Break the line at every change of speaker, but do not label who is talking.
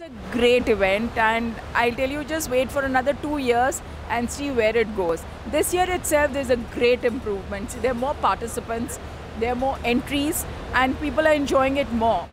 It's a great event, and I'll tell you, just wait for another two years and see where it goes. This year itself, there's a great improvement. There are more participants, there are more entries, and people are enjoying it more.